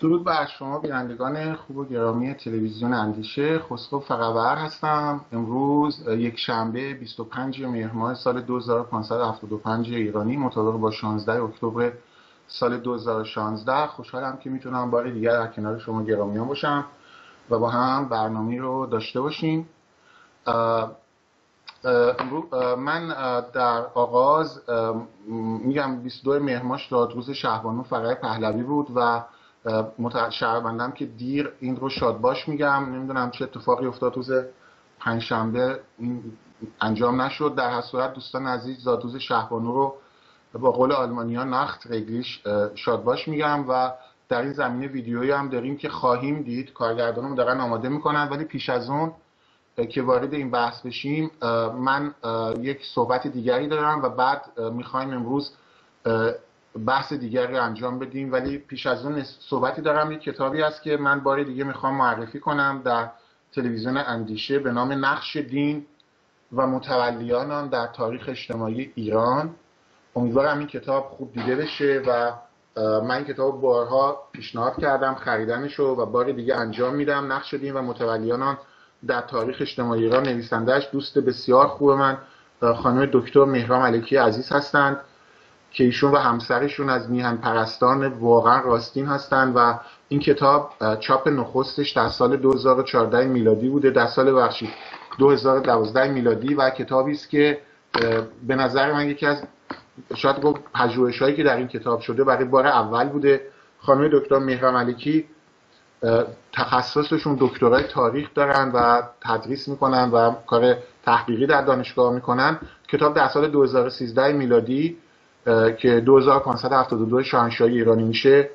درود بر شما بینندگان خوب و گرامی تلویزیون اندیشه. خسرو فقبر هستم. امروز یک شنبه 25 مهر ماه سال 2575 ایرانی مطابق با 16 اکتبر سال 2016 خوشحالم که می‌تونم بار دیگر در کنار شما گرامیان باشم و با هم برنامه رو داشته باشیم. من در آغاز میگم 22 مهر ماه روز شهبانو فقره پهلوی بود و شهروندم که دیر این رو شادباش میگم. نمی‌دونم چه اتفاقی افتاد روز پنجشنبه. انجام نشد. در هر صورت دوستان عزیز زادروز شهبانو رو با قول آلمانی ها نخت رگلیش شادباش میگم و در این زمینه ویدیویی هم داریم که خواهیم دید. کارگردانم دارن آماده می‌کنن. ولی پیش از اون که وارد این بحث بشیم من یک صحبت دیگری دارم و بعد می‌خوایم امروز بحث دیگری انجام بدیم. ولی پیش از اون صحبتی دارم. یک کتابی است که من بار دیگه می‌خوام معرفی کنم در تلویزیون اندیشه به نام نقش دین و متولیان آن در تاریخ اجتماعی ایران. امیدوارم این کتاب خوب دیده بشه و من این کتاب بارها پیشنهاد کردم خریدنش و بار دیگه انجام میدم. نقش دین و متولیان آن در تاریخ اجتماعی ایران نویسندهش دوست بسیار خوب من خانم دکتر مهرام علیکی عزیز هستند. که ایشون و همسرشون از میهن پرستان واقعا راستین هستند و این کتاب چاپ نخستش در سال 2014 میلادی بوده در سال بخشی 2012 میلادی و کتابی است که به نظر من یکی از شاید گفت پژوهش هایی که در این کتاب شده برای بار اول بوده. خانم دکتر مهرام علیکی تخصصشون دکترای تاریخ دارن و تدریس می‌کنن و کار تحقیقی در دانشگاه می‌کنن. کتاب در سال 2013 میلادی که 2572 شاهنشاهی ایرانی میشه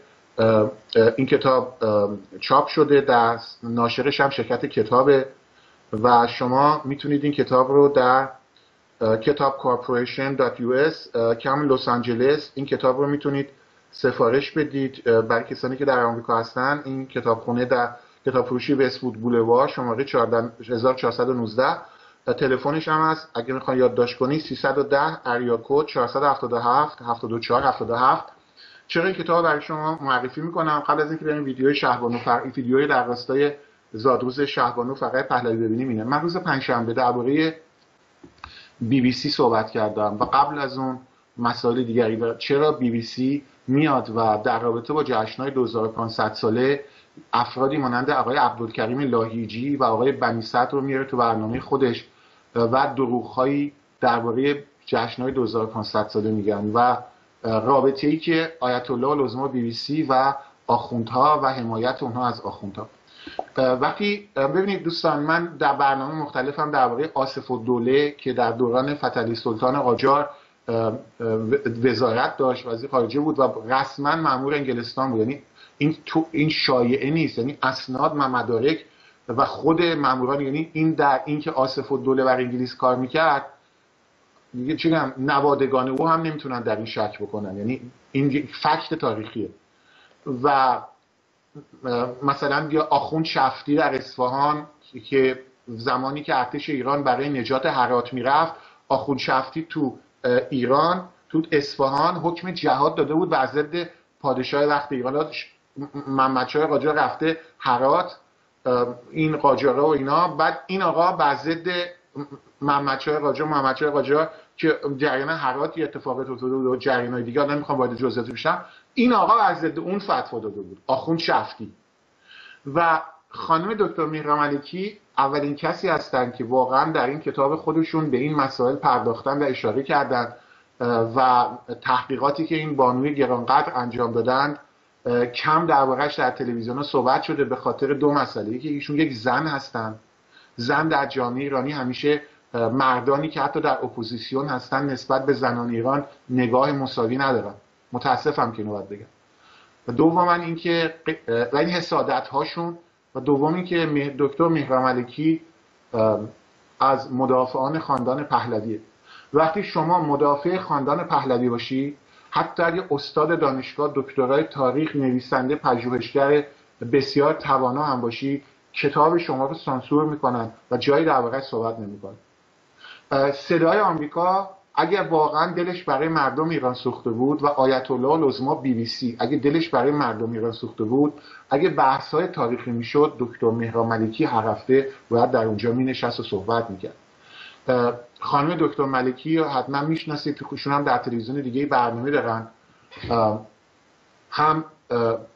این کتاب چاپ شده در ناشرش هم شرکت کتابه و شما می‌تونید این کتاب رو در کتاب corporation.us کم لس آنجلس این کتاب رو می‌تونید سفارش بدید. برای کسانی که در آمریکا هستن این کتابخونه در کتاب فروشی وستوود بولوار شماره 1419 تلفنش هم هست. اگه می‌خوان یادداشت کنی 310 اریا کد 477 74 77 چرا این کتاب برای شما معرفی می‌کنم؟ قبل از اینکه بریم ویدیوی شهبانو فر... ویدیوی در راستای زادروز شهبانو فقط پهلوی ببینیم اینه من روز پنجشنبه درباره بی بی سی صحبت کردم و قبل از اون مسائل دیگری و چرا بی بی سی میاد و در رابطه با جشنهای 2500 ساله افرادی مانند آقای عبدالکریم لاهیجی و آقای بنی رو میاره تو برنامه خودش و دروغهایی درباره جشنهای 2500 ساله میگن و رابطه ای که آیت الله العظما بی بی سی و آخوندها و حمایت اونها از آخوندها. وقتی ببینید دوستان من در برنامه مختلفم درباره آصف و دوله که در دوران فتلی سلطان قاجار وزارت داشت وزیر خارجه بود و رسما مامور انگلستان بود. یعنی این تو این شایعه نیست. یعنی اسناد و مدارک و خود ماموران یعنی این در اینکه آصف و دوله بر انگلیس کار می‌کرد میگه چی نوادگان او هم نمی‌تونن در این شک بکنن. یعنی این فکت تاریخیه. و مثلا یا آخوند شفتی در اصفهان که زمانی که ارتش ایران برای نجات هرات می‌رفت آخوند شفتی تو ایران تو اصفهان حکم جهاد داده بود بر ضد پادشاه وقت ایران محمد قاجار رفته هرات این قاجارا و اینا. بعد این آقا بر ضد محمد قاجار محمد قاجار که جریان هرات یه اتفاقات افتاده بود و جریان دیگه نمی‌خوام وارد جزئیات بشم. این آقا بر ضد اون فتوا داده بود آخوند شفتی. و خانم دکتر میرام ملکی اولین کسی هستند که واقعا در این کتاب خودشون به این مسائل پرداختن و اشاره کردن و تحقیقاتی که این بانوی گرانقدر انجام دادن کم دربارهش در تلویزیون صحبت شده به خاطر دو مسئله. یکی ایشون یک زن هستن. زن در جامعه ایرانی همیشه مردانی که حتی در اپوزیسیون هستن نسبت به زنان ایران نگاه مساوی ندارن. متاسفم که اینو باید بگم. و دوم اینکه و این حسادت هاشون و دوم اینکه دکتر مهران ملکی از مدافعان خاندان پهلویه. وقتی شما مدافع خاندان پهلوی باشی حتی اگه استاد دانشگاه دکترای تاریخ نویسنده پژوهشگر بسیار توانا هم باشی کتاب شما رو سانسور می‌کنن و جایی در واقع صحبت نمی‌کنن. صدای آمریکا اگر واقعا دلش برای مردم ایران سوخته بود و آیت الله لزما بی بی سی اگه دلش برای مردم ایران سوخته بود اگه بحث های تاریخی می‌شد دکتر مهران ملکی هر هفته باید در اونجا می نشست و صحبت می‌کرد. خانم دکتر ملکی حتما می‌شناسید تو هم در تلویزیون دیگه برنامه دارن. هم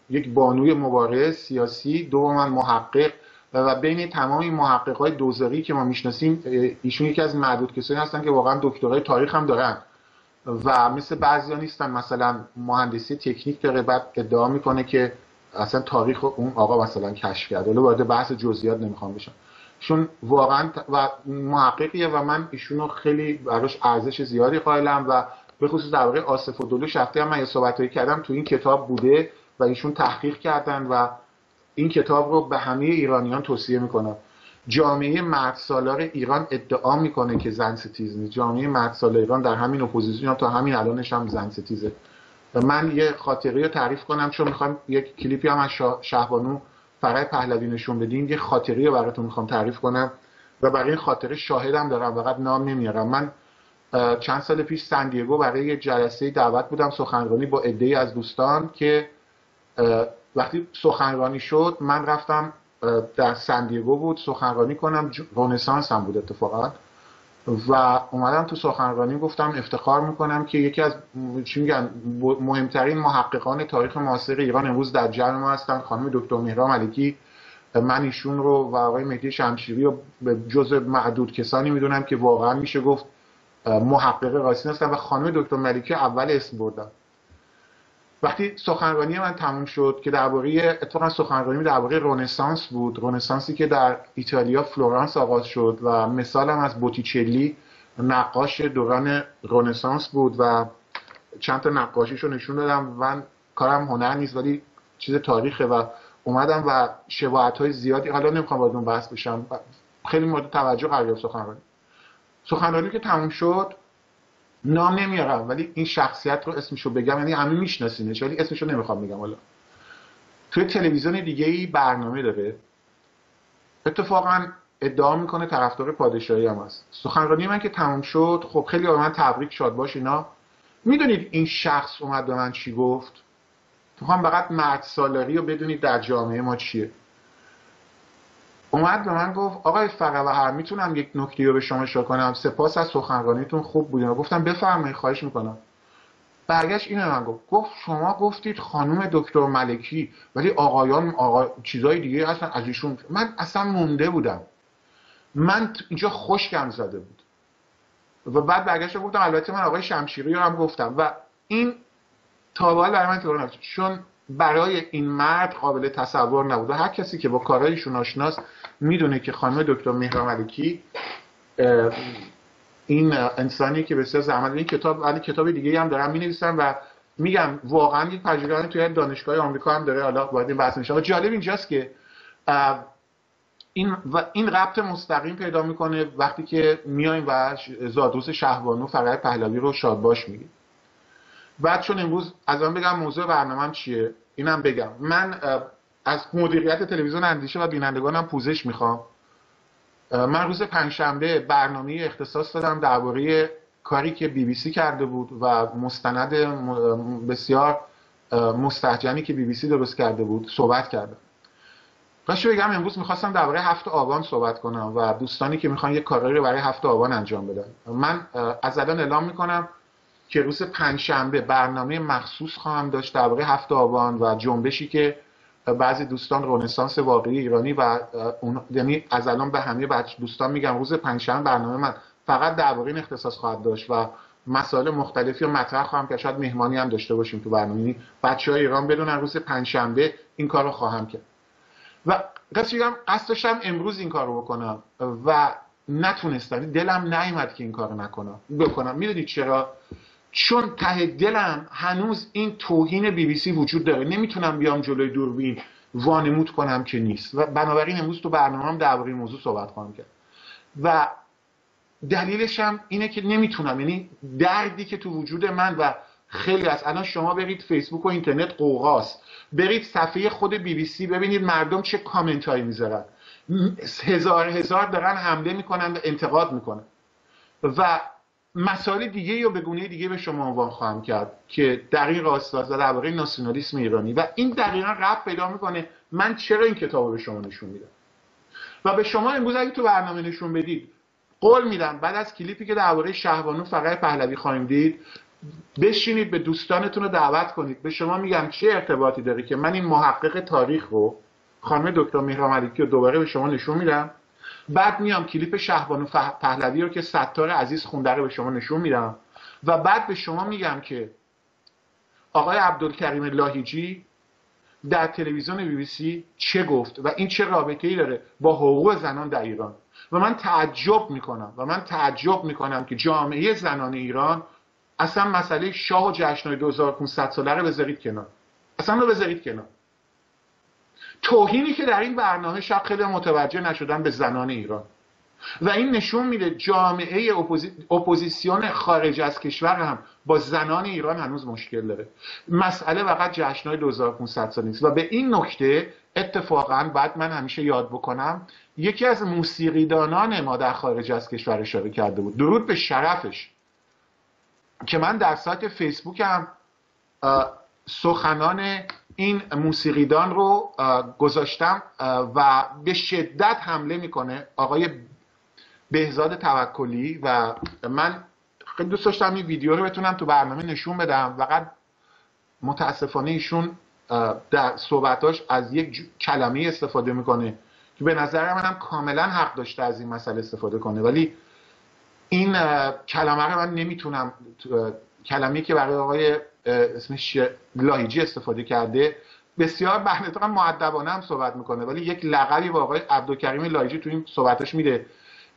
یک بانوی مبارز سیاسی دوما محقق و بین تمام این محقق های دوزاری که ما می‌شناسیم ایشون یکی از معدود کسانی هستن که واقعا دکترای تاریخ هم دارن و مثل بعضی ها نیستن. مثلا مهندسی تکنیک داره بعد ادعا می‌کنه که اصلا تاریخ اون آقا مثلا کشف کرده. وارد بحث جزئیات نمی‌خوام بشم. چون واقعا و محققیه و من ایشونو خیلی براش ارزش زیادی قائلم و به خصوص در واقع آصف و دولو شفته هم من یه صحبتایی کردم تو این کتاب بوده و ایشون تحقیق کردن و این کتاب رو به همه ایرانیان توصیه می‌کنم جامعه مرد سالار ایران ادعا می‌کنه که زن ستیز نیست جامعه مرد سالار ایران در همین اپوزیسیون تا همین الانش هم زن ستیزه. و من یه خاطری رو تعریف کنم چون می‌خوام یک کلیپی هم از شهبانو فرای پهلوی نشون بدین یه خاطری رو براتون می‌خوام تعریف کنم و برای این خاطره شاهدم دارم فقط نام نمیارم. من چند سال پیش سندیگو برای یه جلسه دعوت بودم سخنرانی با عده‌ای از دوستان که وقتی سخنرانی شد من رفتم در سندیگو بود سخنرانی کنم رونسانس هم بود اتفاقا. و اومدم تو سخنرانی گفتم افتخار می‌کنم که یکی از چی میگن مهمترین محققان تاریخ معاصر ایران امروز در جمع ما هستن خانم دکتر مهران ملکی. من ایشون رو و آقای مهدی شمشیری رو به جز معدود کسانی می‌دونم که واقعا میشه گفت محقق راستی هستن. و خانم دکتر ملکی اول اسم بردم وقتی سخنرانی من تموم شد که درباره اتفاقا سخنرانی درباره رنسانس بود رنسانسی که در ایتالیا فلورانس آغاز شد و مثالم از بوتیچلی نقاش دوران رنسانس بود و چند تا نقاشیشو نشون دادم. من کارم هنر نیست ولی چیز تاریخه و اومدم و شباهت های زیادی حالا نمی‌خوام وارد اون بحث بشم خیلی مورد توجه قرار سخنرانی. سخنرانی که تموم شد نام نمیارم ولی این شخصیت رو اسمشو بگم یعنی همه میشناسینش ولی اسمشو نمی‌خوام بگم حالا. توی تلویزیون دیگه ای برنامه داره. اتفاقا ادعا می‌کنه طرفدار پادشاهی هم هست. سخنرانی من که تموم شد خب خیلی به من تبریک شاد باش اینا. می‌دونید این شخص اومد به من چی گفت؟ می‌خوام فقط مرد سالاری رو بدونید در جامعه ما چیه. اومد به من گفت آقای هر می‌تونم یک نکته رو به شما اشاره کنم؟ سپاس از سخنرانیتون خوب بودین. گفتم بفرمایید خواهش می‌کنم. برگشت اینو من گفت. گفت شما گفتید خانم دکتر ملکی ولی آقایان آقا چیزای دیگه هستن از ایشون من اصلا مونده بودم. من اینجا خوشگم زده بود. و بعد برگشت گفتم البته من آقای شمشیری رو هم گفتم. و این تاوال برای من چون برای این مرد قابل تصور نبود و هر کسی که با کارهایشون آشناست می‌دونه که خانم دکتر مهران ملکی این انسانی که بسیار زحمت این کتاب علی کتاب دیگه هم دارم می و میگم واقعا یک پژوهشگری توی دانشگاه آمریکا هم داره حالا باید این بحث میشه جالب اینجاست که این و این ربط مستقیم پیدا می‌کنه وقتی که میایم و زادروس شهبانو فرای پهلوی رو شادباش میگیم بعد چون امروز از آن بگم موضوع برنامه چیه؟ اینم بگم. من از مدیریت تلویزیون اندیشه و بینندگانم پوزش می‌خوام. من روز پنجشنبه برنامه اختصاص دادم درباره کاری که بی بی سی کرده بود و مستند بسیار مستحجنی که بی بی سی درست کرده بود صحبت کردم. راستش بگم امروز می‌خواستم درباره هفت آبان صحبت کنم و دوستانی که می‌خوان یک کاری رو برای هفت آبان انجام بدن. من از الان اعلام می‌کنم که روز پنجشنبه برنامه مخصوص خواهم داشت درباره هفت آبان و جنبشی که بعضی دوستان رنسانس واقعی ایرانی و اون یعنی از الان به همه بچه دوستان میگم روز پنجشنبه برنامه من فقط درباره این اختصاص خواهد داشت و مسائل مختلفی رو مطرح خواهم که شاید مهمانی هم داشته باشیم تو برنامه. یعنی بچه های ایران بدونن روز پنجشنبه این کار رو خواهم کرد. و قصد قصدشم امروز این کار رو بکنم و نتونستم. دلم نیومد که این کار نکنم. بکنم. می‌دونید چرا؟ چون ته دلم هنوز این توهین بی بی سی وجود داره. نمی‌تونم بیام جلوی دوربین وانمود کنم که نیست. و بنابراین امروز تو برنامه هم درباره موضوع صحبت خواهم کرد. و دلیلش هم اینه که نمی‌تونم. یعنی دردی که تو وجود من و خیلی از الان شما برید فیسبوک و اینترنت قوقاست برید صفحه خود بی بی سی ببینید مردم چه کامنت هایی می‌ذارن هزار هزار دارن حمله می‌کنن و انتقاد می‌کنن. و مسائل دیگه یا به گونه دیگه به شما عنوان خواهم کرد که در این راستا درباره ناسیونالیسم ایرانی. و این دقیقا رب پیدا می‌کنه من چرا این کتاب به شما نشون میدم. و به شما امروز اگه تو برنامه نشون بدید قول میدم بعد از کلیپی که درباره شهبانو فقط پهلوی خواهیم دید بشینید به دوستانتون رو دعوت کنید. به شما میگم چه ارتباطی داره که من این محقق تاریخ رو خانم دکتر مهران ملکی رو دوباره به شما نشون میدم. بعد میام کلیپ شهبانو پهلوی رو که ستار عزیز خونده رو به شما نشون میدم. و بعد به شما میگم که آقای عبدالکریم لاهیجی در تلویزیون بی بی سی چه گفت و این چه رابطه ای داره با حقوق زنان در ایران. و من تعجب می‌کنم و من تعجب می‌کنم که جامعه زنان ایران اصلا مسئله شاه و جشنهای 2500 ساله رو بذارید کنار. اصلا رو بذارید کنار. توهینی که در این برنامه شاید خیلی متوجه نشدن به زنان ایران. و این نشون میده جامعه اپوزیسیون خارج از کشور هم با زنان ایران هنوز مشکل داره. مسئله فقط جشنهای 2500 سال نیست. و به این نکته اتفاقا بعد من همیشه یاد بکنم یکی از موسیقیدانان ما در خارج از کشور اشاره کرده بود. درود به شرفش. که من در سایت فیسبوک هم سخنان این موسیقیدان رو گذاشتم و به شدت حمله می‌کنه. آقای بهزاد توکلی و من خیلی دوست داشتم این ویدیو رو بتونم تو برنامه نشون بدم. فقط متاسفانه ایشون در صحبتاش از یک کلمه استفاده می‌کنه که به نظر منم کاملا حق داشته از این مسئله استفاده کنه. ولی این کلمه رو من نمی‌تونم کلمه که برای آقای اسمش لاهیجی استفاده کرده. بسیار بهنه معدبانه هم صحبت می‌کنه ولی یک لقبی با آقای عبدالکریم لاهیجی تو این صحبتش میده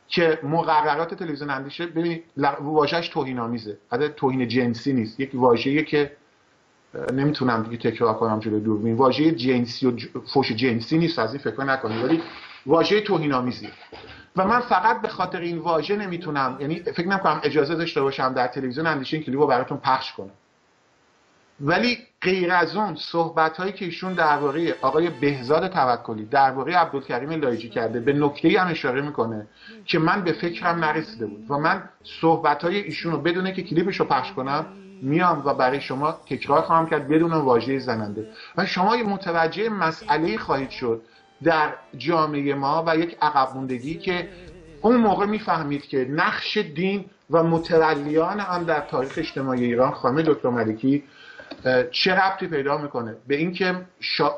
که مقررات تلویزیون اندیشه ببینید واژهش توهین آمیزه حتی توهین جنسی نیست. یک واژه‌ای که نمی‌تونم دیگه تکرار کنم جلوی دوربین. واژه جنسی و فوش جنسی نیست از این فکر نکنید. ولی واژه توهین آمیزی و من فقط به خاطر این واژه نمی‌تونم یعنی فکر نکنم اجازه داشته باشم در تلویزیون اندیشه این کلیپ رو براتون پخش کنم. ولی غیر از اون صحبت هایی که ایشون درباره آقای بهزاد توکلی درباره عبدالکریم لایجی کرده به نکته هم اشاره می‌کنه که من به فکرم نرسیده بود و من صحبت های ایشون رو بدونه که کلیپش رو پخش کنم میام و برای شما تکرار خواهم کرد بدون واژه زننده. و شما متوجه مسئله خواهید شد در جامعه ما و یک عقب موندگی که اون موقع می‌فهمید که نقش دین و متولیان هم در تاریخ اجتماعی ایران خانم دکتر ملکی چه ربطی پیدا می‌کنه؟ به اینکه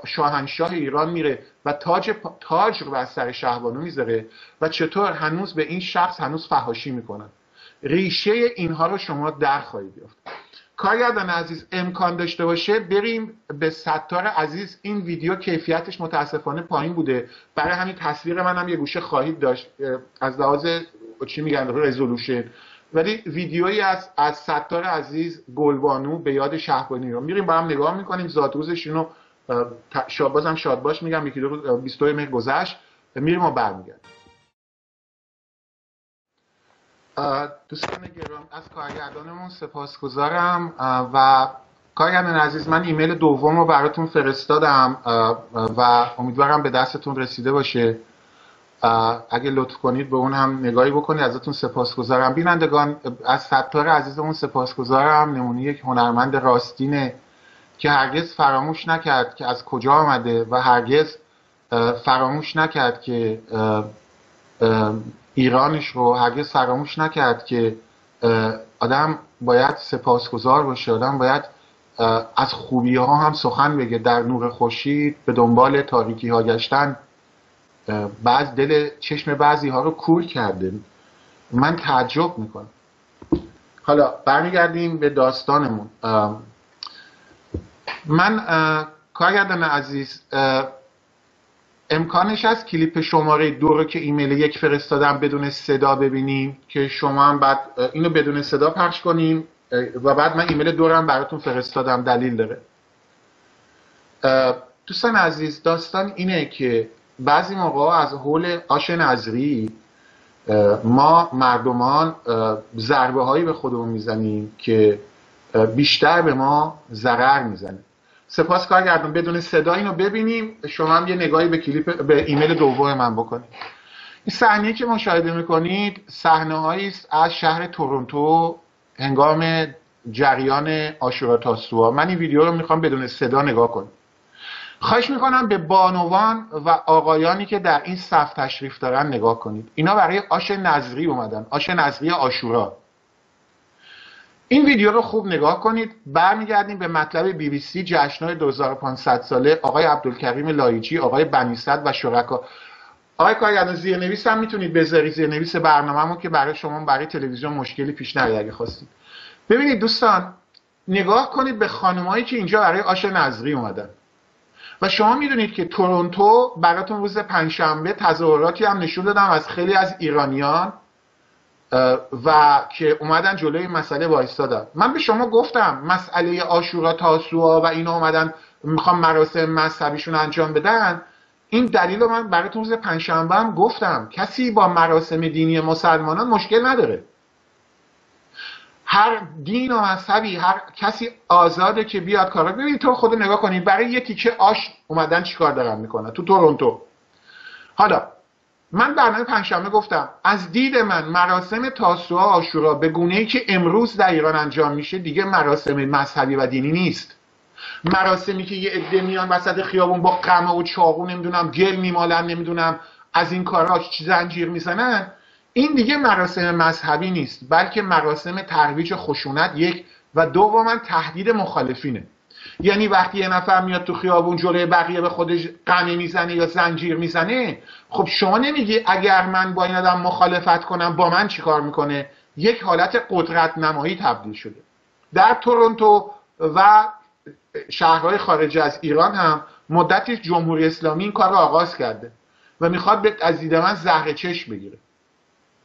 شاهنشاه ایران میره و تاج تاج رو از سر شهبانو می‌ذاره و چطور هنوز به این شخص هنوز فهاشی می‌کنن. ریشه اینها رو شما در خواهید یافت. کارگردان عزیز امکان داشته باشه بریم به ستار عزیز. این ویدیو کیفیتش متاسفانه پایین بوده. برای همین تصویر منم یه گوشه خواهید داشت. از لحاظ چی میگن رزولوشن ولی ویدیویی از از ستار عزیز گلبانو به یاد شهبانی رو. میریم با هم نگاه می‌کنیم. زادروزش اینو شابازم شاد باش میگم. یکی دو روز 22 مهر گذشت. میریم و برمیگردیم. دوستان گرام از کارگردانمون سپاسگزارم. و کارگردان عزیز من ایمیل دوم رو براتون فرستادم. و امیدوارم به دستتون رسیده باشه. اگه لطف کنید به اون هم نگاهی بکنید ازتون سپاسگزارم. بینندگان از ستار عزیزمون سپاسگزارم. نمونه یک هنرمند راستینه که هرگز فراموش نکرد که از کجا آمده و هرگز فراموش نکرد که ایرانش رو هرگز فراموش نکرد که آدم باید سپاسگزار باشه آدم باید از خوبی ها هم سخن بگه. در نور خورشید به دنبال تاریکی ها گشتن. بعض دل چشم بعضی ها رو کور کرده. من تعجب می‌کنم. حالا برمیگردیم به داستانمون. من کارگردان عزیز امکانش از کلیپ شماره دو رو که ایمیل یک فرستادم بدون صدا ببینیم که شما هم بعد اینو بدون صدا پخش کنیم و بعد من ایمیل دو رو هم براتون فرستادم دلیل داره. دوستان عزیز داستان اینه که بعضی موقع از حول آش نظری ما مردمان ضربه هایی به خودمون می‌زنیم که بیشتر به ما ضرر می‌زنه. سپاس کارگردان بدون صدا اینو ببینیم. شما هم یه نگاهی به کلیپ به ایمیل دوم من بکنید. این صحنه که مشاهده می‌کنید صحنه است از شهر تورنتو هنگام جریان آشورا تاسوعا من این ویدیو رو می‌خوام بدون صدا نگاه کنید خواهش می‌کنم به بانوان و آقایانی که در این صف تشریف دارن نگاه کنید. اینا برای آش نظری اومدن. آش نظری آشورا. این ویدیو رو خوب نگاه کنید. برمیگردیم به مطلب بی بی سی جشنهای 2500 ساله آقای عبدالکریم لایجی آقای بنیصد و شرکا. آقای کارگردان زیرنویس هم می‌تونید بذاری زیرنویس برنامه‌مون که برای شما برای تلویزیون مشکلی پیش نیاد اگه خواستید. ببینید دوستان نگاه کنید به خانمایی که اینجا برای آش نظری اومدن. و شما می‌دونید که تورنتو براتون روز پنجشنبه تظاهراتی هم نشون دادم از خیلی از ایرانیان و که اومدن جلوی مسئله وایستادن. من به شما گفتم مسئله آشورا تاسوعا و اینا اومدن می‌خوام مراسم مذهبیشون انجام بدن. این دلیل رو من براتون روز پنجشنبه هم گفتم. کسی با مراسم دینی مسلمانان مشکل نداره. هر دین و مذهبی هر کسی آزاده که بیاد کارا ببینید تو خود نگاه کنید برای یه تیکه آش اومدن چیکار دارن می‌کنن؟ تو تورنتو. حالا من برنامه پنجشنبه گفتم از دید من مراسم تاسوعا آشورا به گونه ای که امروز در ایران انجام میشه دیگه مراسم مذهبی و دینی نیست. مراسمی که یه عده میان وسط خیابون با قمه و چاقو نمی‌دونم گل میمالن نمی‌دونم از این کارها زنجیر می‌زنن. این دیگه مراسم مذهبی نیست بلکه مراسم ترویج خشونت یک و دوما تهدید مخالفینه. یعنی وقتی یه نفر میاد تو خیابون جلوی بقیه به خودش قمه می‌زنه یا زنجیر می‌زنه خب شما نمیگی اگر من با این آدم مخالفت کنم با من چیکار می‌کنه؟ یک حالت قدرت نمایی تبدیل شده. در تورنتو و شهرهای خارج از ایران هم مدتی جمهوری اسلامی این کار رو آغاز کرده و می‌خواد از دید من زهر چشم بگیره.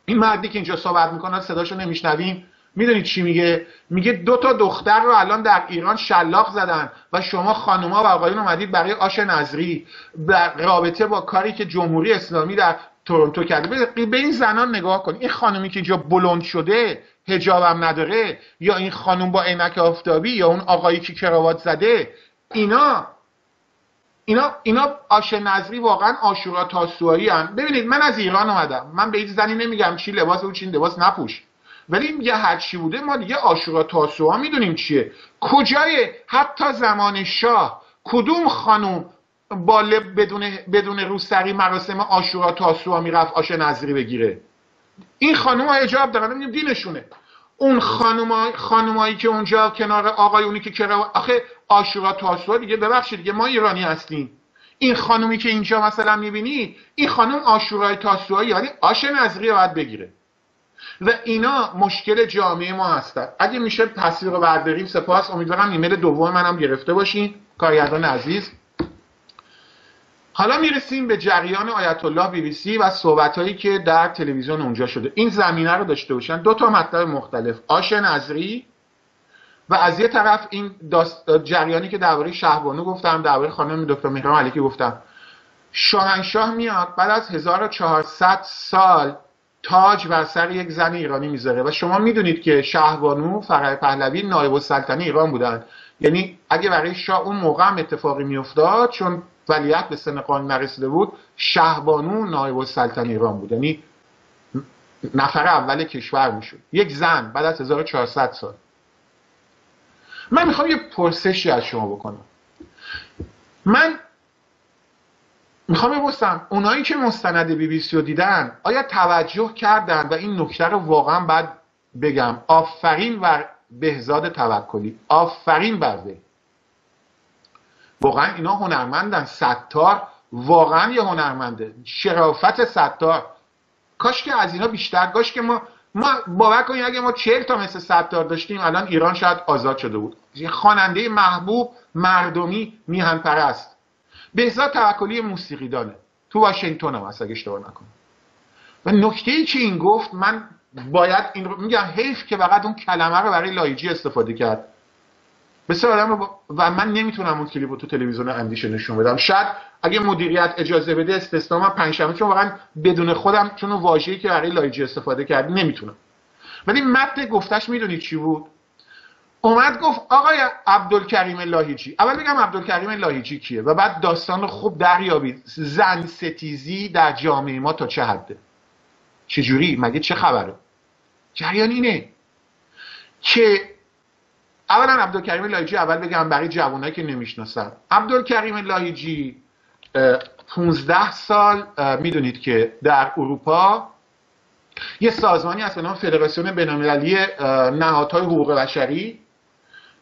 این مردی که اینجا صحبت می‌کنه صداشو نمیشنویم. می‌دونید چی میگه؟ میگه دو تا دختر رو الان در ایران شلاق زدن و شما خانوما و آقایون اومدید برای آش نظری. در رابطه با کاری که جمهوری اسلامی در تورنتو کرده. به این زنان نگاه کن. این خانومی که اینجا بلند شده هجابم نداره یا این خانوم با عینک آفتابی یا اون آقایی که کراوات زده اینا اینا اینا آش نظری واقعا آشورا تاسوعی هم ببینید من از ایران اومدم. من به این زنی نمیگم چی لباس و چی لباس نپوش. ولی میگه هر چی بوده ما دیگه آشورا تاسوعا می‌دونیم چیه. کجای حتی زمان شاه کدوم خانوم با بدون بدون روسری مراسم آشورا تاسوعا می‌رفت آش نظری بگیره؟ این خانم ها اجاب دارن دینشونه. اون خانم خانمایی که اونجا کنار آقایونی که کرا آخه آشورا تاسوعا دیگه ببخشید دیگه ما ایرانی هستیم. این خانومی که اینجا مثلا می‌بینی این خانم آشورای تاسوعا یعنی آش نظری باید بگیره. و اینا مشکل جامعه ما هستن. اگه میشه تصویر رو برداریم سپاس. امیدوارم ایمیل دوم منم گرفته باشین. کارگردان عزیز. حالا می‌رسیم به جریان آیت الله بی بی سی و صحبت هایی که در تلویزیون اونجا شده. این زمینه رو داشته باشن. دو تا مطلب مختلف. آش نظری و از یه طرف این جریانی که درباره شهبانو گفتم درباره خانم دکتر مهران علیکی گفتم. شاهنشاه میاد بعد از 1400 سال تاج بر سر یک زن ایرانی می‌ذاره و شما می‌دونید که شهبانو فرای پهلوی نایب السلطنه ایران بودن. یعنی اگه برای شاه اون موقع هم اتفاقی میافتاد چون ولیت به سن قانون نرسیده بود شهبانو نایب السلطنه ایران بود. یعنی نفر اول کشور می‌شد. یک زن بعد از 1400 سال. من می‌خوام یه پرسشی از شما بکنم. من می‌خوام بپرسم اونایی که مستند بی بی سی رو دیدن آیا توجه کردن؟ و این نکته رو واقعا باید بگم. آفرین بر بهزاد توکلی. آفرین بر به. واقعا اینا هنرمندن. ستار واقعا یه هنرمنده. شرافت ستار. کاش که از اینا بیشتر کاش که ما ما باور کنید اگه ما چهل تا مثل ستار داشتیم الان ایران شاید آزاد شده بود. خواننده محبوب مردمی میهن پرست بهزاد توکلی موسیقی دانه تو واشنگتن هم هست اگه اشتباه نکنم. و نکته ای که این گفت من باید این رو میگم حیف که فقط اون کلمه رو برای لاهیجی استفاده کرد. بسیار آدم و من نمی‌تونم اون کلیپ رو تو تلویزیون اندیشه نشون بدم. شاید اگه مدیریت اجازه بده استثنا من پنجشنبه چون واقعا بدون خودم چون واژه‌ای که برای لاهیجی استفاده کرد نمی‌تونم. ولی متن گفتش می‌دونید چی بود؟ اومد گفت آقای عبدالکریم لاهیجی. اول بگم عبدالکریم لاهیجی کیه؟ و بعد داستان خوب دریابید. زن ستیزی در جامعه ما تا چه حده؟ چجوری؟ مگه چه خبره؟ جریان اینه که اولا عبدالکریم لاهیجی اول بگم برای جوانایی که نمی‌شناسن. عبدالکریم لاهیجی 15 سال می‌دونید که در اروپا یه سازمانی هست به نام فدراسیون بینالمللی نهادهای حقوق بشری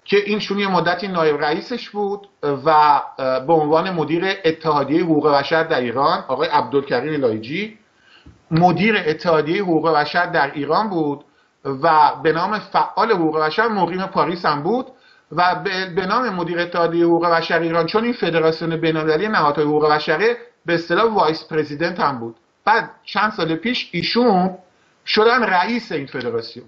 که اینشون یه مدتی نایب رئیسش بود و به عنوان مدیر اتحادیه حقوق بشر در ایران آقای عبدالکریم لایجی مدیر اتحادیه حقوق بشر در ایران بود. و به نام فعال حقوق بشر مقیم پاریس هم بود و به نام مدیر اتحادیه حقوق بشر ایران چون این فدراسیون بین‌المللی نهادهای حقوق بشره به اصطلاح vice president هم بود. بعد چند سال پیش ایشون شدن رئیس این فدراسیون.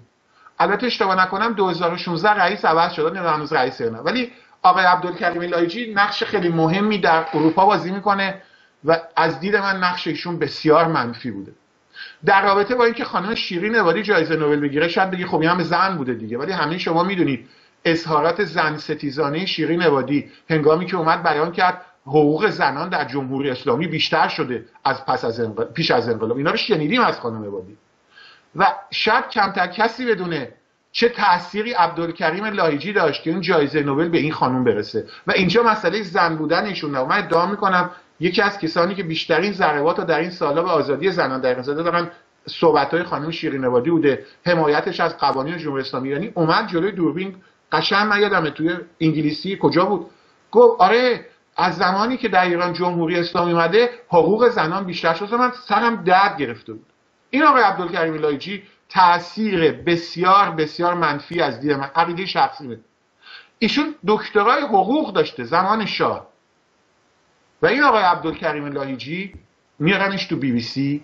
البته اشتباه نکنم 2016 رئیس عوض شده نمی‌دونم هنوز رئیسن ولی آقای عبدالکریم لاهیجی نقش خیلی مهمی در اروپا بازی می‌کنه و از دید من نقش ایشون بسیار منفی بوده. در رابطه با اینکه خانم شیرین عبادی جایزه نوبل بگیره شاید بگی خب هم زن بوده دیگه. ولی همین شما می‌دونید اظهارات زن ستیزانه شیرین عبادی هنگامی که اومد بیان کرد حقوق زنان در جمهوری اسلامی بیشتر شده از پس از پیش از انقلاب. اینا رو شنیدیم از خانم عبادی و شاید کمتر کسی بدونه چه تأثیری عبدالکریم لاهیجی داشت که این جایزه نوبل به این خانم برسه. و اینجا مسئله زن بودن ایشون نه من ادعا می‌کنم یکی از کسانی که بیشترین ضربات رو در این سالا به آزادی زنان در زده دارن صحبت های خانم شیرین عبادی بوده حمایتش از قوانین جمهوری اسلامی یعنی اومد جلوی دوربین. قشنگ نیادمه توی انگلیسی کجا بود؟ گفت آره از زمانی که در ایران جمهوری اسلامی اومده حقوق زنان بیشتر شد. من سرم درد گرفته بود. این آقای عبدالکریم لاهیجی تاثیر بسیار بسیار منفی از دید من عقیده شخصی ایشون دکترای حقوق داشته زمان شاه. و این آقای عبدالکریم لاهیجی میارنش تو بی بی سی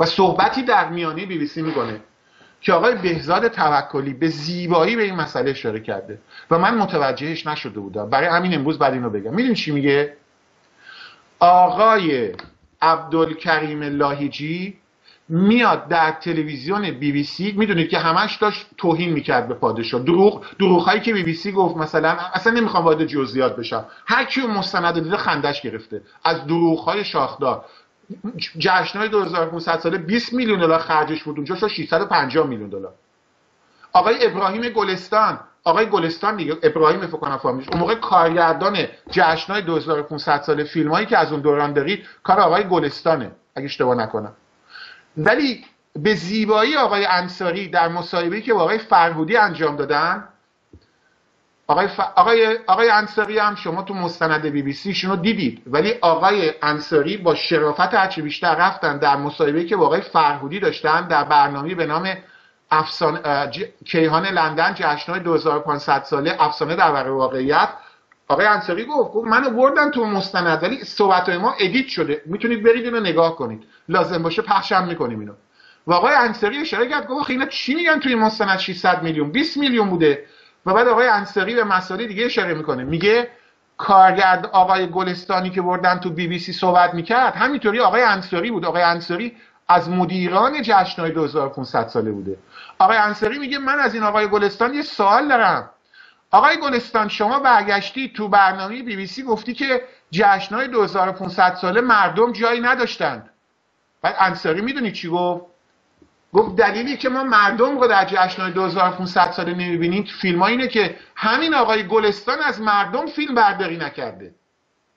و صحبتی در میانه بی بی سی می‌کنه که آقای بهزاد توکلی به زیبایی به این مسئله اشاره کرده و من متوجهش نشده بودم. برای همین امروز باید اینو بگم. می‌دونی چی میگه؟ آقای عبدالکریم لاهیجی میاد در تلویزیون بی بی سی می‌دونید که همش داشت توهین می‌کرد به پادشاه. دروغ دروغ هایی که بی بی سی گفت مثلا اصلا نمی‌خوام وارد جزئیات بشم. هر کی مستند دیده خندش گرفته. از دروغ های شاخدار جشنهای 2500 ساله 20 میلیون دلار خرجش بود اونجا شد 650 میلیون دلار. آقای ابراهیم گلستان آقای گلستان دیگه ابراهیم فکر کنم فهمیدش اون موقع کارگردان جشنهای 2500 ساله فیلمایی که از اون دوران دارید کار آقای گلستانه اگه اشتباه نکنم. ولی به زیبایی آقای انصاری در مصاحبه‌ای که با آقای فرهودی انجام دادن آقای, ف... آقای... آقای انصاری هم شما تو مستند بی بی سی شنو دیدید. ولی آقای انصاری با شرافت هرچی بیشتر رفتن در مصاحبه‌ای که با آقای فرهودی داشتن در برنامه به نام افسان... کیهان لندن جشنهای 2500 ساله افسانه در واقعیت آقای انصاری گفت گفت منو بردن تو مستند ولی صحبت ما edit شده. می‌تونید برید اینو نگاه کنید. لازم باشه پخشم می‌کنیم اینو. و آقای انصاری اشاره کرد گفت اینا چی میگن توی مستند 600 میلیون 20 میلیون بوده؟ و بعد آقای انصاری به مسائل دیگه اشاره می‌کنه. میگه کارگرد آقای گلستانی که بردن تو بی بی سی صحبت می‌کرد همینطوری آقای انصاری بود. آقای انصاری از مدیران جشنهای 2500 ساله بوده. آقای انصاری میگه من از این آقای گلستان یه سوال دارم. آقای گلستان شما برگشتی تو برنامه بی بی سی گفتی که جشنهای 2500 ساله مردم جایی نداشتند. بعد انصاری می‌دونی چی گفت؟ گفت دلیلی که ما مردم رو در جشنهای 2500 ساله نمی‌بینیم فیلم اینه که همین آقای گلستان از مردم فیلم برداری نکرده.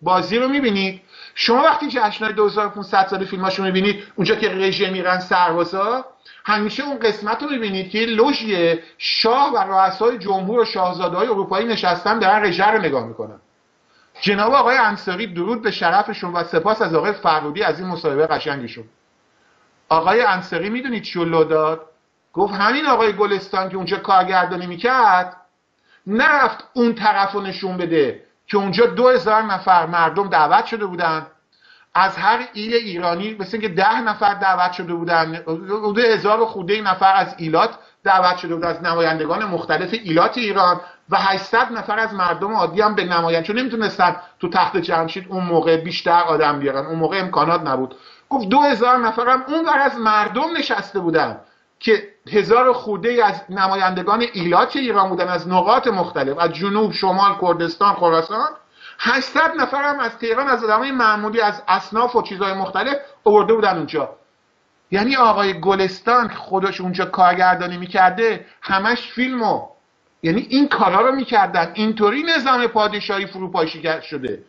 بازی رو می‌بینید شما وقتی جشنهای 2500 ساله فیلماشو می‌بینید اونجا که رژه میرن سربازا همیشه اون قسمت رو می‌بینید که لوژی شاه و رؤسای جمهور و شاهزاده های اروپایی نشستن دارن رژه رو نگاه می‌کنن. جناب آقای انصاری درود به شرفشون و سپاس از آقای فرودی از این مصاحبه قشنگشون. آقای انصاری می‌دونید چی لو داد؟ گفت همین آقای گلستان که اونجا کارگردانی می‌کرد نرفت اون طرف رو نشون بده. که اونجا دو هزار نفر مردم دعوت شده بودن. از هر ایل ایرانی مثل اینکه ده نفر دعوت شده بودن حدود هزار خوده نفر از ایلات دعوت شده بود از نمایندگان مختلف ایلات ایران و 800 نفر از مردم عادی هم به نمایند. چون نمی‌تونستن تو تخت جمشید اون موقع بیشتر آدم بیارن. اون موقع امکانات نبود. گفت دو هزار نفر هم اون از مردم نشسته بودن که هزار خوده از نمایندگان ایلات ایران بودن از نقاط مختلف از جنوب شمال کردستان خراسان. 800 نفر هم از تهران از آدمای معمولی از اصناف و چیزهای مختلف آورده بودن اونجا. یعنی آقای گلستان خودش اونجا کارگردانی می‌کرده همش فیلمو یعنی این کارا رو می‌کردن. اینطوری نظام پادشاهی فروپاشی شده.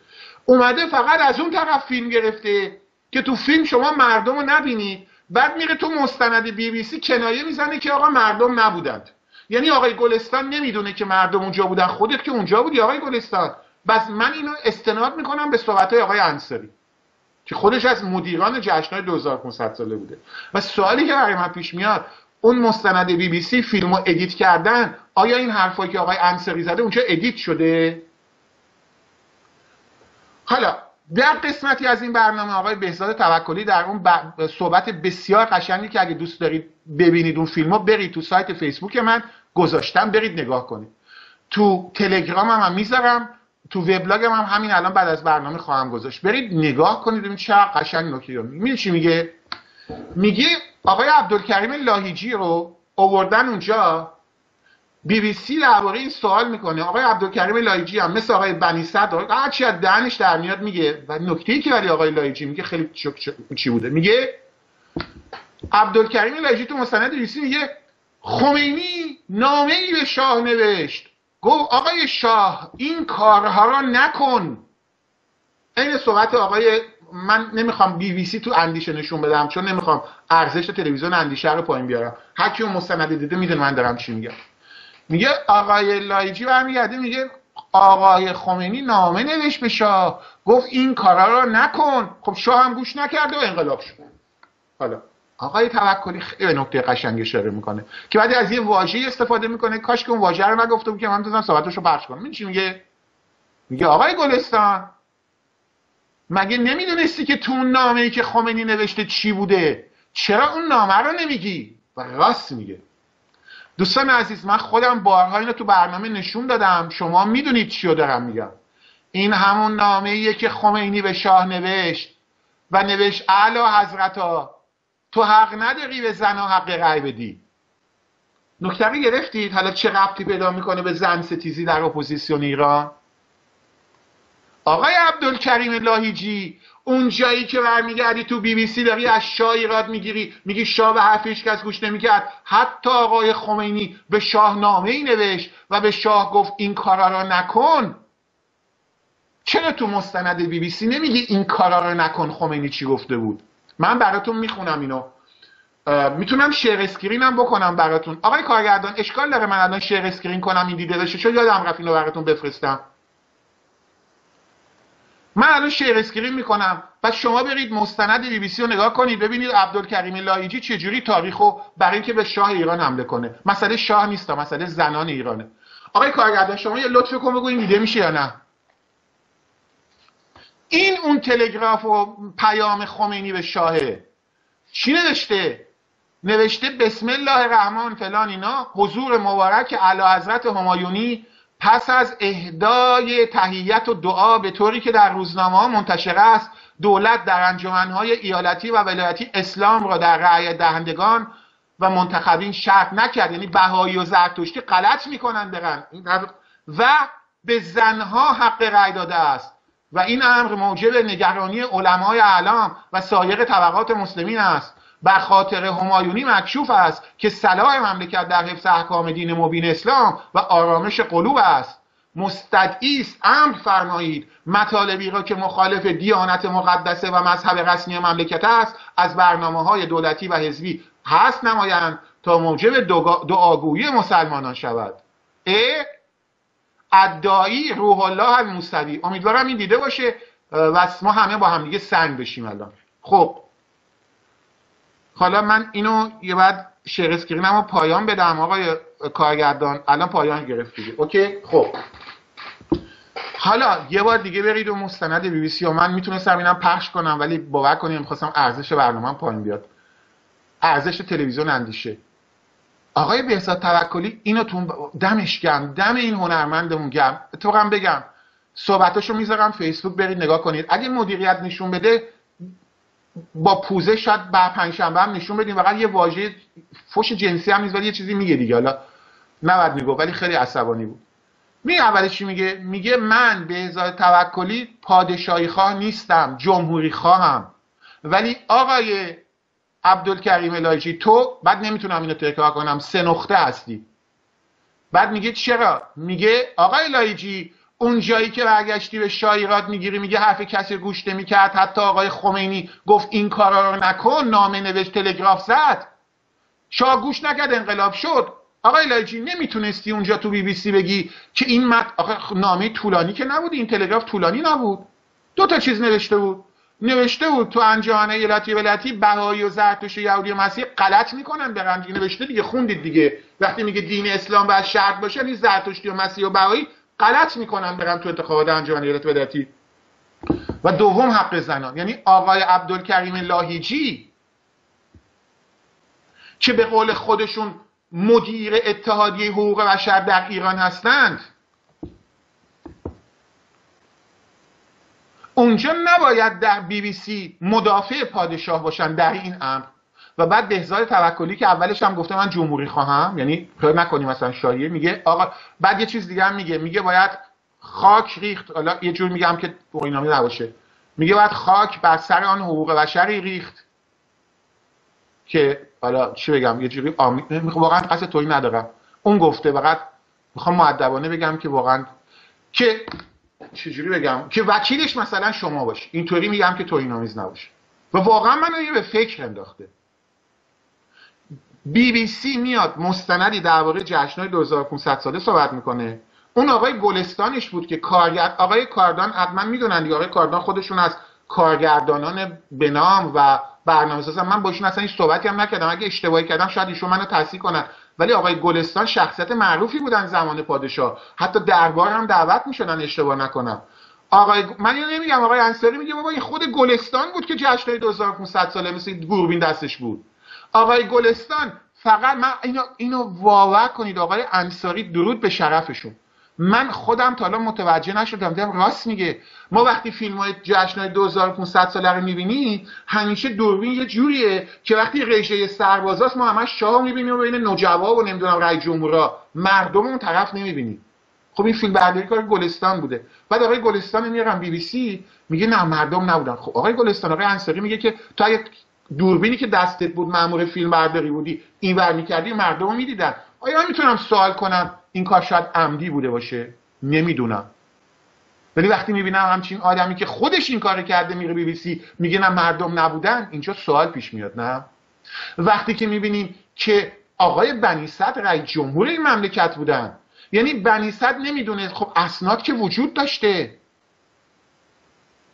اومده فقط از اون طرف فیلم گرفته که تو فیلم شما مردم رو نبینید بعد میره تو مستند بی بی سی کنایه می‌زنه که آقا مردم نبودند. یعنی آقای گلستان نمی‌دونه که مردم اونجا بودن. خودت که اونجا بودی آقای گلستان. پس من اینو استناد می‌کنم به صحبت آقای انصاری که خودش از مدیران جشنهای 2500 ساله بوده. و سوالی که برای من پیش میاد اون مستند بی بی سی فیلمو edit کردن آیا این حرفایی که آقای انصاری زده اونجا edit شده؟ حالا در قسمتی از این برنامه آقای بهزاد توکلی در اون صحبت بسیار قشنگی که اگه دوست دارید ببینید اون فیلمو برید تو سایت فیسبوک من گذاشتم برید نگاه کنید. تو تلگرام هم, هم می‌ذارم تو وبلاگم هم همین الان بعد از برنامه خواهم گذاشت. برید نگاه کنید ببینید چه قشنگ نکته میگه. چی میگه؟ میگه آقای عبدالکریم لاهیجی رو آوردن اونجا. بی بی سی درباره این سوال می‌کنه. آقای عبدالکریم لاهیجی هم مثل آقای بنی صدر هرچی از دهنش در میاد میگه. و نکته ای که برای آقای لاهیجی میگه خیلی چی بوده. میگه عبدالکریم لاهیجی تو مستند بی میگه خمینی نامه ای به شاه نوشت. گفت آقای شاه این کارها را نکن. این صحبت آقای من نمی‌خوام بی بی سی تو اندیشه نشون بدم چون نمی‌خوام ارزش تلویزیون اندیشه رو پایین بیارم. هر کی مستند دیده می‌دونه من دارم چی میگم. میگه آقای لاهیجی برمیگرده میگه آقای خمینی نامه نوشت به شاه. گفت این کارا رو نکن. خب شاه هم گوش نکرده و انقلاب شد. حالا آقای توکلی خیلی به نکته قشنگ اشاره می‌کنه. که بعد از یه واژه استفاده می‌کنه. کاش که اون واژه رو نگفته بود که من بزنم صحبتش رو پخش کنم. میگه؟ میگه آقای گلستان مگه نمی‌دونستی که تو اون نامه ای که خمینی نوشته چی بوده؟ چرا اون نامه رو نمیگی؟ و راست میگه. دوستان عزیز من خودم بارها اینو تو برنامه نشون دادم. شما می‌دونید چی رو دارم میگم. این همون نامه که خمینی به شاه نوشت و نوشت اعلا حضرتا تو حق نداری به زن حق رأی بدی. نکته گرفتید؟ حالا چه ربطی پیدا می‌کنه به زن ستیزی در اپوزیسیون ایران؟ آقای عبدالکریم لاهیجی اون جایی که برمیگردی تو بی بی سی داری از شاه ایراد می‌گیری. میگی شاه به حرفش کس گوش نمی‌کرد. حتی آقای خمینی به شاه نامه ای نوشت و به شاه گفت این کارا را نکن. چرا تو مستند بی بی سی نمیگی این کارا را نکن؟ خمینی چی گفته بود؟ من براتون می‌خونم اینو. می‌تونم share هم بکنم براتون. آقای کارگردان اشکال داره من الان share screen کنم این دیده بشه شد؟ یادم رفت اینو براتون بفرستم. من الان share screen می‌کنم. و شما برید مستند بی بی سی رو نگاه کنید ببینید عبدالکریم لاهیجی چجوری تاریخو برای اینکه به شاه ایران حمله کنه. مسئله شاه نیست مسئله زنان ایرانه. آقای کارگردان شما یه لطف کن بگو این دیده میشه یا نه؟ این اون تلگراف و پیام خمینی به شاهه. چی نوشته؟ نوشته بسم الله الرحمن فلان اینا حضور مبارک اعلی حضرت همایونی پس از اهدای تهیت و دعا به طوری که در روزنامه ها منتشر است دولت در انجمنهای ایالتی و ولایتی اسلام را در رعای دهندگان و منتخبین شرط نکرد. یعنی بهایی و زرتشتی غلط می‌کنن برن. و به زنها حق رأی داده است. و این امر موجب نگرانی علمای اعلام و سایر طبقات مسلمین است. بر خاطر همایونی مکشوف است که صلاح مملکت در حفظ احکام دین مبین اسلام و آرامش قلوب است. مستدعی است. امر فرمایید. مطالبی را که مخالف دیانت مقدسه و مذهب رسمی مملکت است از برنامه های دولتی و حزبی هست نمایند تا موجب دعاگویی مسلمانان شود. ا. ادعایی روح الله الموسوی امیدوارم این دیده باشه. و ما همه با هم دیگه sync بشیم الان. خب. حالا من اینو یه بعد share screen مو پایان بدم آقای کارگردان. الان پایان گرفت دیگه okay؟ خب. حالا یه بار دیگه برید و مستند بی بی سی و من می‌تونستم اینم پخش کنم ولی باور کنید نمی‌خواستم ارزش برنامه پایین بیاد. ارزش تلویزیون اندیشه. آقای بهزاد توکلی اینو تو دمش گرم دم این هنرمندمون گرم. اتفاقا بگم صحبتاشو می‌ذارم فیسبوک برید نگاه کنید. اگه مدیریت نشون بده با پوزه شاید بعد پنجشنبه هم نشون بدیم فقط یه واژه فوش جنسی هم نیست ولی یه چیزی میگه دیگه. حالا نباید میگو ولی خیلی عصبانی بود. می اولش چی میگه؟ میگه من به ازای توکلی پادشاهی خواه نیستم جمهوری خواهم. ولی آقای عبدالکریم لاهیجی تو بعد نمی‌تونم اینو تکرار کنم سه نقطه هستی. بعد میگه چرا؟ میگه آقای لاهیجی اون جایی که برگشتی به شاه ایراد می‌گیری میگه حرف کسی گوش نمی‌کرد. حتی آقای خمینی گفت این کارا رو نکن نامه نوشت تلگراف زد. شاه گوش نکرد انقلاب شد. آقای لاهیجی نمی‌تونستی اونجا تو بی بی سی بگی که این مت آقا نامه طولانی که نبود این تلگراف طولانی نبود. دو تا چیز نوشته بود. نوشته بود تو انجمن ایالتی ولایتی بهایی و زرتشت و یهودی و مسیح غلط می‌کنن دیگه نوشته دیگه خوندید دیگه. وقتی میگه دین اسلام باید شرط باشه این زرتشتی و مسیح و بهایی غلط می‌کنن برن تو انتخابات انجمن ایالتی ولایتی و دوم حق زنان. یعنی آقای عبدالکریم لاهیجی که به قول خودشون مدیر اتحادیه حقوق بشر در ایران هستند. اونجا نباید در بی بی سی مدافع پادشاه باشن. در این امر و بعد بهزاد توکلی که اولش هم گفته من جمهوری خواهم یعنی کار نکنیم مثلا شاهیه میگه آقا بعد یه چیز دیگه هم میگه میگه باید خاک ریخت حالا یه جور میگم که قوینامی نباشه میگه باید خاک بر سر آن حقوق بشری ریخت که حالا چی بگم یه جوری آمی... واقعا قصد توی ندارم. اون گفته فقط می‌خوام معدبانه بگم که واقعا که چجوری بگم که وکیلش مثلا شما باشه اینطوری میگم که توی نامیز نباشه. و واقعا یه به فکر انداخته. بی بی سی میاد مستندی درباره جشنهای 2500 ساله صحبت می‌کنه. اون آقای گلستانش بود که کارگر آقای کاردان حتما می‌دونن دیگه آقای کاردان خودشون از کارگردانان بنام و برنامه سازم من با ایشون اصلا این صحبتی هم نکردم. اگه اشتباهی کردم شاید ایشون منو تصحیح کنن. ولی آقای گلستان شخصیت معروفی بودن زمان پادشاه. حتی دربار هم دعوت می‌شدن اشتباه نکنم. آقای من اینو نمیگم آقای انصاری میگه بابا این خود گلستان بود که جشن 2500 ساله مثل گوربین دستش بود. آقای گلستان فقط من اینو اینو واور کنید آقای انصاری درود به شرفشون. من خودم تا حالا متوجه نشدم. دیدم راست میگه. ما وقتی فیلم های جشن های 2500 ساله رو می‌بینیم همیشه دوربین یه جوریه که وقتی رژه سربازاست ما همش شاه می‌بینیم و بین نوجواب و نمی‌دونم رای جمهورا. مردم اون طرف نمی‌بینیم. خب این فیلم برداری کار گلستان بوده. بعد آقای گلستان میگم بی بی سی میگه نه مردم نبودن. خب آقای گلستان آقای انصاری میگه که تو اگه دوربینی که دستت بود مامور فیلم برداری بودی اینور می‌کردی مردم رو می‌دیدن. آیا می‌تونم سوال کنم این کار شاید عمدی بوده باشه؟ نمی‌دونم. ولی وقتی می‌بینم همچین آدمی که خودش این کار کرده میره بی بی سی میگه نه مردم نبودن اینجا سوال پیش میاد نه؟ وقتی که می‌بینیم که آقای بنی صدر رئیس جمهور این مملکت بودن یعنی بنی صدر نمی‌دونه خب اسناد که وجود داشته.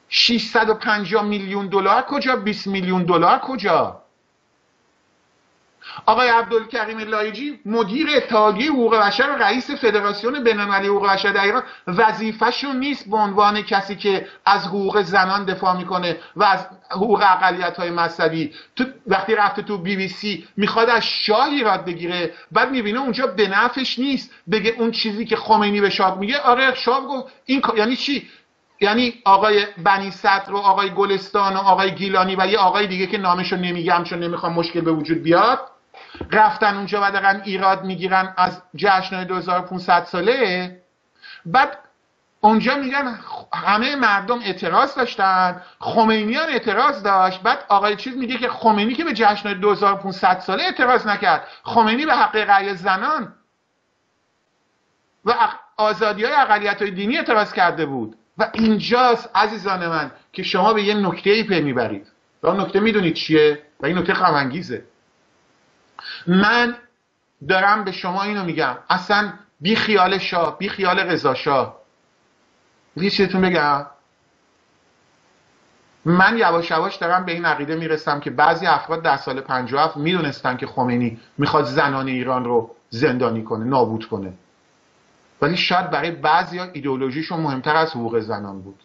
650 میلیون دلار کجا؟ 20 میلیون دلار کجا؟ آقای عبدالکریم لایجی مدیر اتحادیه حقوق بشر و رئیس فدراسیون بینالمللی حقوق بشر در ایران. وظیفهشون نیست به عنوان کسی که از حقوق زنان دفاع می‌کنه و از حقوق اقلیت های مذهبی. تو وقتی رفته تو بی بی سی می‌خواد از شاه ایراد بگیره. بعد می‌بینه اونجا به نفش نیست. بگه اون چیزی که خمینی به شاه میگه آره شاه گفت این یعنی چی؟ یعنی آقای بنی صدر و آقای گلستان و آقای گیلانی و یه آقای دیگه که نامشو نمیگم چون نمی‌خوام مشکل به وجود بیاد رفتن اونجا و دارن ایراد می‌گیرن از جشن 2500 ساله. بعد اونجا میگن همه مردم اعتراض داشتن خمینیان اعتراض داشت. بعد آقای چیز میگه که خمینی که به جشن 2500 ساله اعتراض نکرد. خمینی به حق رأی زنان و آزادی های اقلیت های دینی اعتراض کرده بود. و اینجاست عزیزان من که شما به یه نکته ای پی می‌برید. و اون نکته می‌دونید چیه؟ و این نکته خمانگیزه من دارم به شما اینو میگم. اصلا بی خیال شاه بی خیال رضا شاه. بگم؟ من یواش یواش دارم به این عقیده می‌رسم که بعضی افراد در سال 57 می‌دونستن که خمینی می‌خواد زنان ایران رو زندانی کنه نابود کنه. ولی شاید برای بعضی ها ایدئولوژیشون مهمتر از حقوق زنان بود.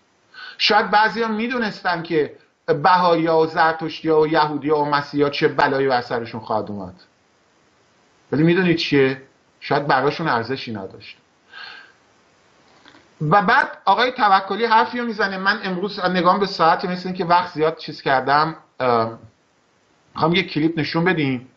شاید بعضی ها می‌دونستن که بهایی ها و زرتشتی ها و یهودی و مسیحی ها چه بلایی بر سرشون خواهد اومد. ولی می‌دونید چیه؟ شاید براشون ارزشی نداشت. و بعد آقای توکلی حرفی رو می‌زنه. من امروز نگام به ساعت مثل که وقت زیاد چیز کردم می‌خوام یه کلیپ نشون بدیم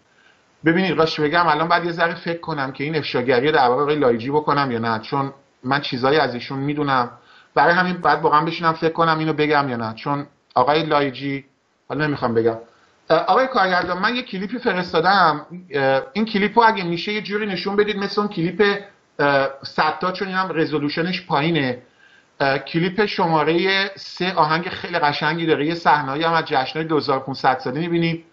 ببینید راستش بگم الان بعد یه ذره فکر کنم که این افشاگری در واقع لاهیجی بکنم یا نه. چون من چیزایی از ایشون می‌دونم. برای همین بعد واقعا بشینم فکر کنم اینو بگم یا نه. چون آقای لاهیجی حالا نمی‌خوام بگم. آقای کارگردان من یه کلیپی فرستادم. این کلیپ رو اگه میشه یه جوری نشون بدید مثل اون کلیپ صدتا چون هم resolution ش پایینه. کلیپ شماره سه آهنگ خیلی قشنگی داره. یه صحنه‌ای هم از جشن 2500 ساله می‌بینیم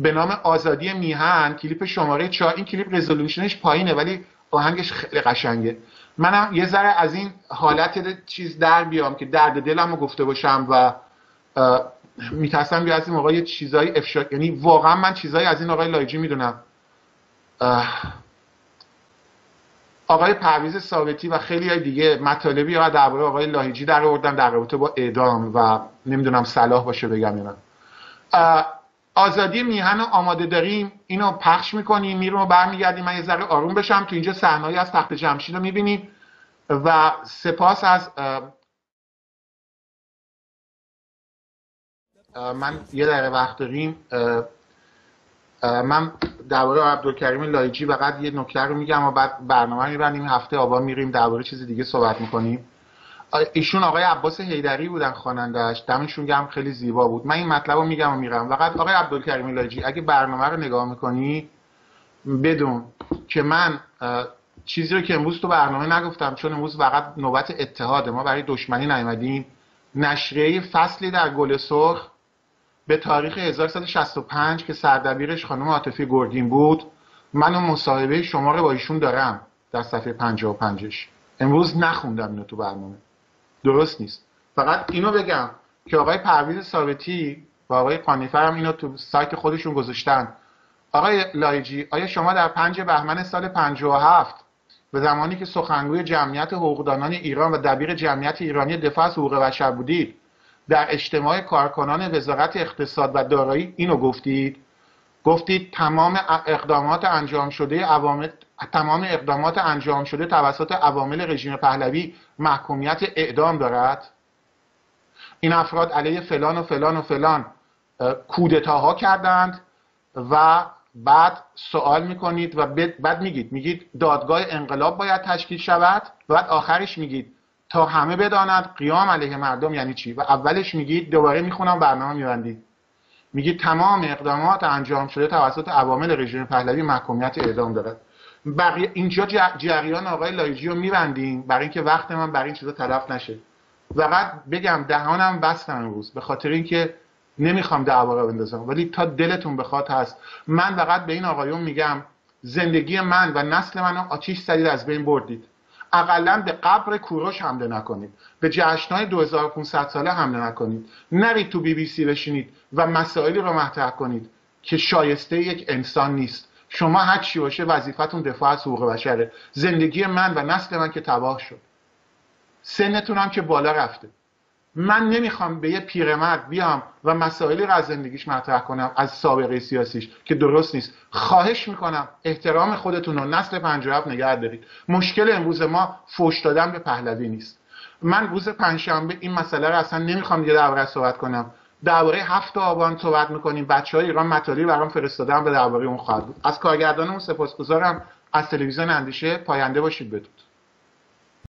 به نام آزادی میهن کلیپ شماره 4 این کلیپ resolution ش پایینه ولی آهنگش خیلی قشنگه. منم یه ذره از این حالت چیز در بیام که درد دلم رو گفته باشم و میترسم بیا از این موقع چیزایی افشا یعنی واقعا من چیزایی از این آقای لاهیجی می‌دونم. آقای پرویز ثابتی و خیلی های دیگه مطالبی ها درباره آقای لاهیجی در آوردن در رابطه با اعدام و نمی‌دونم صلاح باشه بگم یا آزادی میهن رو آماده داریم. اینو پخش می‌کنیم میرون و برمیگردیم. من یه ذره آروم بشم. تو اینجا صحنه‌ای از تخت جمشید رو می‌بینیم. و سپاس از من یه دقیقه وقت داریم. من درباره عبدالکریم لایجی فقط یه نکته رو میگم و بعد برنامه میبندیم. هفته آبان میریم درباره چیز دیگه صحبت می‌کنیم. ایشون آقای عباس حیدری بودن خوانندهش دمشون گرم خیلی زیبا بود. من این مطلب رو میگم و میرم. فقط آقای عبدالکریم لایجی اگه برنامه رو نگاه می‌کنی بدون که من چیزی رو که امروز تو برنامه نگفتم چون امروز فقط نوبت اتحاده ما برای دشمنی نیومدیم نشریه فصلی در گل سرخ به تاریخ 1165 که سردبیرش خانم عاطفی گردین بود من و مصاحبه شما رو با ایشون دارم در صفحه 55ش امروز نخوندم اینو تو برنامه. درست نیست. فقط اینو بگم که آقای پرویز ثابتی و آقای قانیفر هم اینو تو سایت خودشون گذاشتن. آقای لایجی آیا شما در 5 بهمن سال 57 به زمانی که سخنگوی جمعیت حقوقدانان ایران و دبیر جمعیت ایرانی دفاع از حقوق بشر بودید در اجتماع کارکنان وزارت اقتصاد و دارایی اینو گفتید؟ گفتید تمام اقدامات انجام شده تمام اقدامات انجام شده توسط عوامل رژیم پهلوی محکومیت اعدام دارد. این افراد علیه فلان و فلان و فلان کودتاها کردند و بعد سوال می‌کنید و بعد میگید میگید دادگاه انقلاب باید تشکیل شود و بعد آخرش میگید تا همه بدانند قیام علیه مردم یعنی چی؟ و اولش میگید دوباره می‌خونم برنامه میبندید. میگید تمام اقدامات انجام شده توسط عوامل رژیم پهلوی محکومیت اعدام دارد. بقیه اینجا جریان آقای لایجی رو میبندیم. برای اینکه وقت من برای این چیزا تلف نشه. فقط بگم دهانم بستم امروز. به خاطر اینکه نمی‌خوام دعوا رو بندازم. ولی تا دلتون بخواد هست. من فقط به این آقایون میگم زندگی من و نسل منو آتیش زدید از بین بردید. اقلا به قبر کوروش حمله نکنید. به جشنهای 2500 ساله حمله نکنید. نرید تو بی بی سی بشینید و مسائلی رو مطرح کنید که شایسته یک انسان نیست. شما هر چی باشه وظیفتون دفاع از حقوق بشره. زندگی من و نسل من که تباه شد. سنتون هم که بالا رفته. من نمی‌خوام به یه پیرمرد بیام و مسائلی رو از زندگیش مطرح کنم از سابقه سیاسیش که درست نیست. خواهش می‌کنم احترام خودتون رو نسل 57 نگه دارید. مشکل امروز ما فوش دادن به پهلوی نیست. من روز پنجشنبه این مسئله رو اصلا نمی‌خوام دیگه درباره صحبت کنم. درباره هفت آبان صحبت می‌کنیم. بچه های ایران مطالبی برام فرستادن به درباره اون خواهد بود. از کارگردانمون سپاسگزارم. از تلویزیون اندیشه پاینده باشید بدود